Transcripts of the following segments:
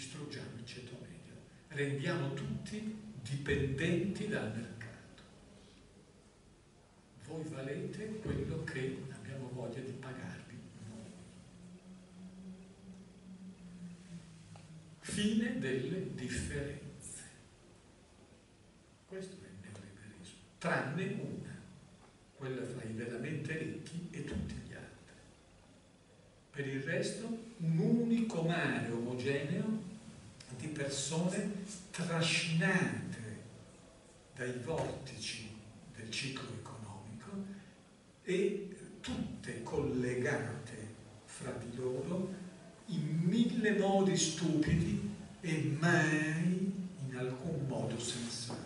distruggiamo il ceto medio, rendiamo tutti dipendenti dal mercato. Voi valete quello che abbiamo voglia di pagarvi noi. Fine delle differenze. Questo è il neoliberismo, tranne una, quella fra i veramente ricchi e tutti gli altri. Per il resto un unico mare omogeneo di persone trascinate dai vortici del ciclo economico e tutte collegate fra di loro in mille modi stupidi e mai in alcun modo sensato.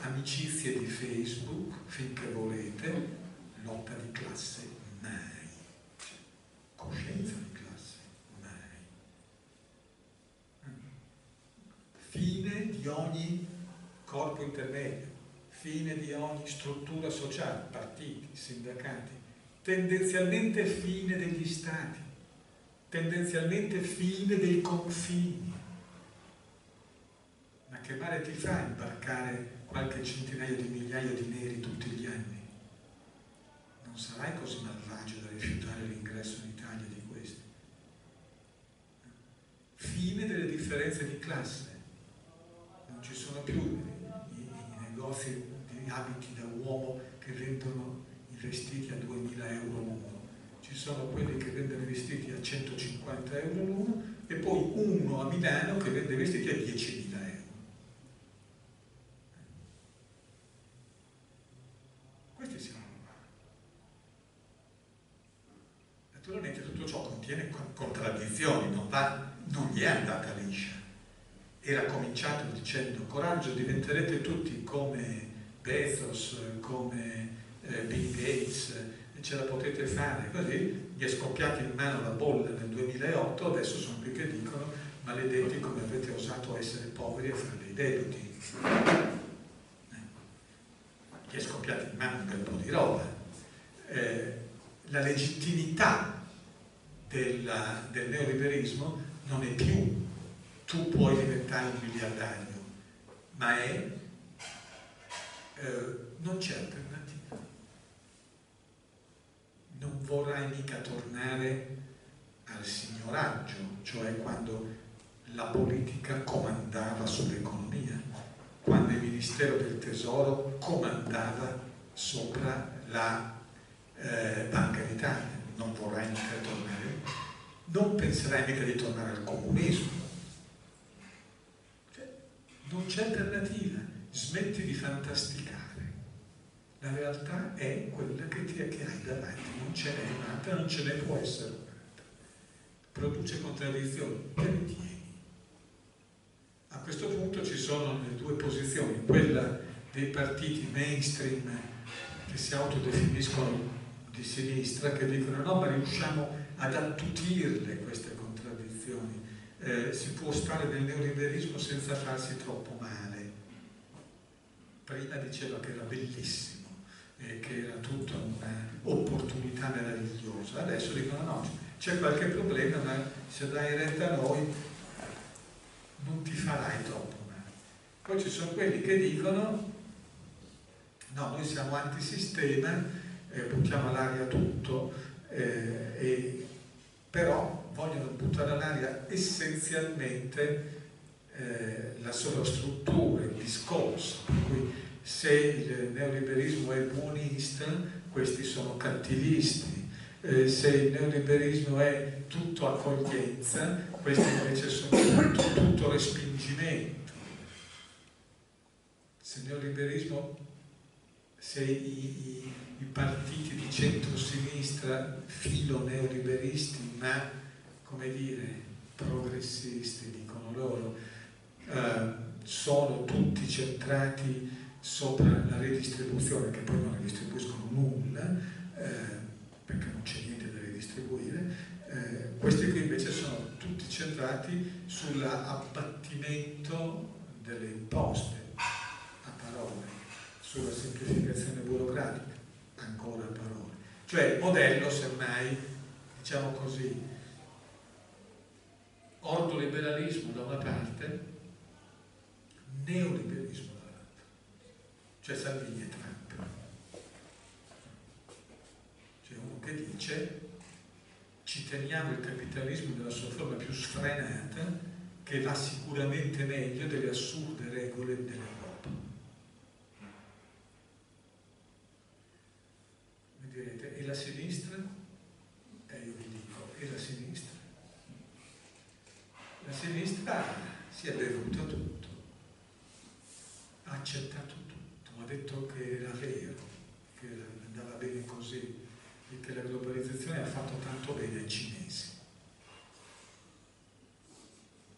Amicizie di Facebook, finché volete, lotta di classe mai. Coscienza di classe mai. Fine ogni corpo intermedio, fine di ogni struttura sociale, partiti, sindacati, tendenzialmente fine degli stati, tendenzialmente fine dei confini. Ma che male ti fa imbarcare qualche centinaio di migliaia di neri tutti gli anni? Non sarai così malvagio da rifiutare l'ingresso in Italia di questi. Fine delle differenze di classe. Ci sono più negozi di abiti da uomo che vendono i vestiti a 2000 euro l'uno, ci sono quelli che vendono i vestiti a 150 euro l'uno e poi uno a Milano che vende i vestiti a 10.000 euro. Questi siamo. Naturalmente tutto ciò contiene contraddizioni, non, va, non gli è andata liscia era cominciato dicendo coraggio diventerete tutti come Bezos, come eh, Bill Gates, ce la potete fare, così gli è scoppiata in mano la bolla nel 2008, adesso sono qui che dicono maledetti come avete osato essere poveri e fare dei debiti. Eh. Gli è scoppiata in mano un bel po' di roba. Eh, la legittimità della, del neoliberismo non è più tu puoi diventare un miliardario, ma è, eh, non c'è alternativa. Non vorrai mica tornare al signoraggio, cioè quando la politica comandava sull'economia, quando il Ministero del Tesoro comandava sopra la eh, Banca d'Italia. Non vorrai mica tornare, non penserai mica di tornare al comunismo non c'è alternativa, smetti di fantasticare. La realtà è quella che, ti, che hai davanti, non ce n'è un'altra, non ce ne può essere un'altra. Produce contraddizioni, te le tieni. A questo punto ci sono le due posizioni, quella dei partiti mainstream che si autodefiniscono di sinistra, che dicono no, ma riusciamo ad attutirle queste contraddizioni eh, si può stare nel neoliberismo senza farsi troppo male. Prima diceva che era bellissimo, eh, che era tutta un'opportunità meravigliosa, adesso dicono no, c'è qualche problema, ma se dai retta a noi non ti farai troppo male. Poi ci sono quelli che dicono no, noi siamo antisistema, eh, buttiamo all'aria tutto, eh, e, però vogliono buttare all'aria essenzialmente eh, la sovrastruttura, il discorso, per cui se il neoliberismo è buonista, questi sono cattivisti, eh, se il neoliberismo è tutto accoglienza, questi invece sono tutto, tutto respingimento. Se il neoliberismo, se i, i, i partiti di centro-sinistra filo neoliberisti, ma come dire, progressisti, dicono loro, eh, sono tutti centrati sopra la redistribuzione, che poi non redistribuiscono nulla, eh, perché non c'è niente da redistribuire, eh, questi qui invece sono tutti centrati sull'abbattimento delle imposte, a parole, sulla semplificazione burocratica, ancora a parole. Cioè il modello, semmai, diciamo così, ordoliberalismo da una parte, neoliberismo dall'altra, cioè Salvini e Trump. C'è uno che dice ci teniamo il capitalismo nella sua forma più sfrenata che va sicuramente meglio delle assurde regole dell'Europa. Mi direte, e la sinistra? E eh, io vi dico, e la sinistra? La sinistra si è bevuta tutto, ha accettato tutto, ha detto che era vero, che andava bene così e che la globalizzazione ha fatto tanto bene ai cinesi.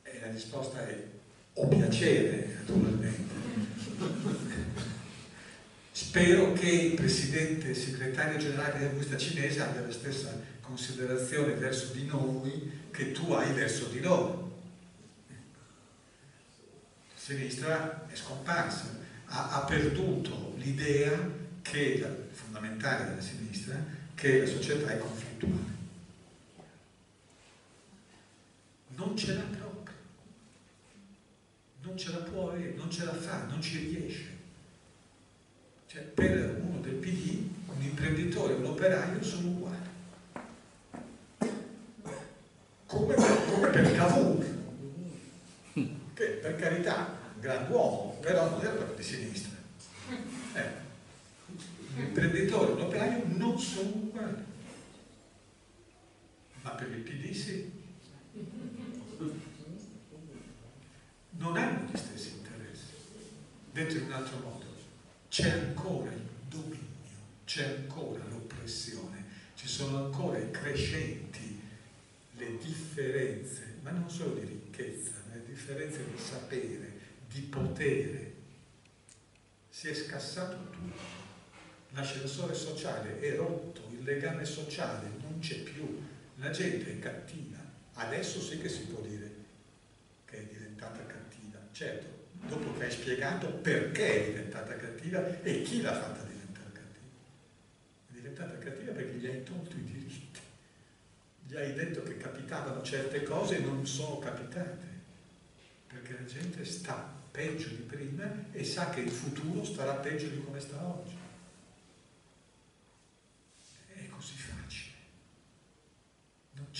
E la risposta è ho piacere, naturalmente. Spero che il presidente segretario generale della comunità cinese abbia la stessa considerazione verso di noi che tu hai verso di loro. Sinistra è scomparsa, ha, ha perduto l'idea che fondamentale della sinistra che la società è conflittuale. Non ce l'ha proprio, non ce la può avere, non ce la fa, non ci riesce. Cioè, per uno del PD, un imprenditore un operaio sono uguali. Come per, come per Cavour, che per carità, un gran uomo, però non era proprio di sinistra. Eh l'imprenditore e l'operaio non sono uguali. Ma per il PD sì. Non hanno gli stessi interessi. Detto in un altro modo, c'è ancora il dominio, c'è ancora l'oppressione, ci sono ancora i crescenti le differenze, ma non solo di ricchezza, le differenze di sapere, di potere. Si è scassato tutto l'ascensore sociale è rotto, il legame sociale non c'è più, la gente è cattiva. Adesso sì che si può dire che è diventata cattiva. Certo, dopo che hai spiegato perché è diventata cattiva e chi l'ha fatta diventare cattiva. È diventata cattiva perché gli hai tolto i diritti. Gli hai detto che capitavano certe cose e non sono capitate. Perché la gente sta peggio di prima e sa che il futuro starà peggio di come sta oggi.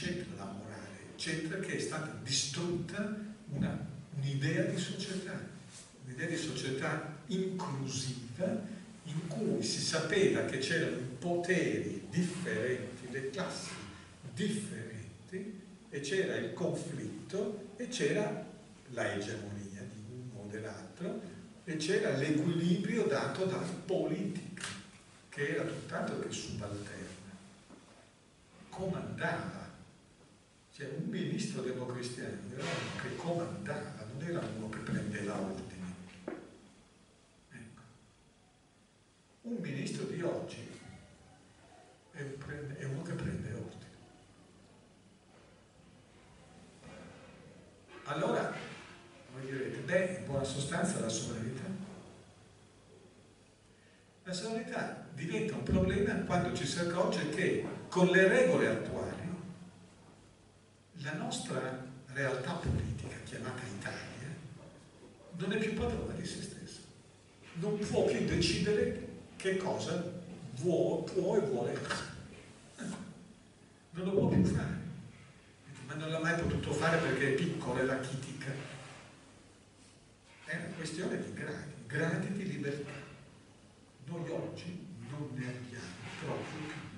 c'entra la morale, c'entra che è stata distrutta un'idea di società, un'idea di società inclusiva in cui si sapeva che c'erano poteri differenti, le classi differenti e c'era il conflitto e c'era la egemonia dell'altro e c'era l'equilibrio dato dalla politica che era tutt'altro che subalterna, comandava cioè un ministro democristiano era uno che comandava, non era uno che prendeva ordini. Ecco. Un ministro di oggi è, un, è uno che prende ordini. Allora, voi direte, beh, in buona sostanza la sovranità. La sovranità diventa un problema quando ci si accorge che con le regole attuali la nostra realtà politica, chiamata Italia, non è più padrona di se stessa. Non può più decidere che cosa vuo, può e vuole essere. Non lo può più fare. Ma non l'ha mai potuto fare perché è piccola e la chitica questione di gradi, gradi di libertà. Noi oggi non ne abbiamo proprio